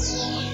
天。